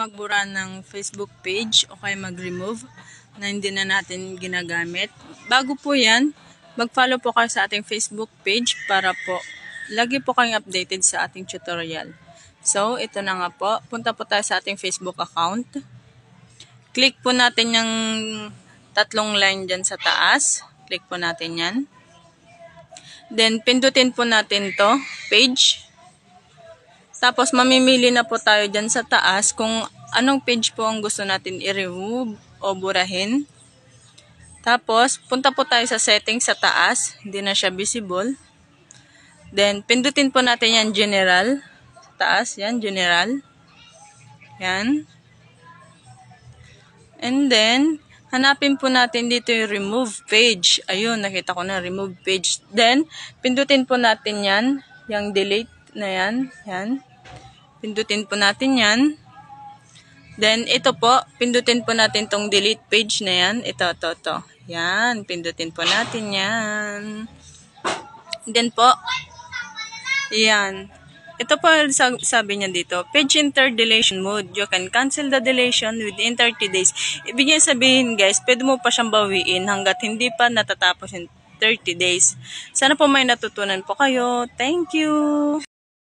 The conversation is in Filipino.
magbura ng Facebook page o kaya mag-remove na hindi na natin ginagamit. Bago po yan, mag-follow po kayo sa ating Facebook page para po lagi po kayong updated sa ating tutorial. So, ito na nga po. Punta po tayo sa ating Facebook account. Click po natin yung tatlong line dyan sa taas. Click po natin yan. Then, pindutin po natin to page. Tapos, mamimili na po tayo dyan sa taas kung anong page po ang gusto natin i-remove o burahin. Tapos, punta po tayo sa settings sa taas. Hindi na siya visible. Then, pindutin po natin yan general. Taas, yan, general. Yan. And then, hanapin po natin dito yung remove page. Ayun, nakita ko na remove page. Then, pindutin po natin yan. Yung delete na yan. Yan. Pindutin po natin yan. Then, ito po, pindutin po natin tong delete page na yan. Ito, ito, ito. Yan, pindutin po natin yan. Then po, yan. Ito po sabi niya dito, page enter deletion mode. You can cancel the deletion within 30 days. Ibig niya sabihin guys, pwede mo pa siyang bawiin hanggat hindi pa natatapos yung 30 days. Sana po may natutunan po kayo. Thank you!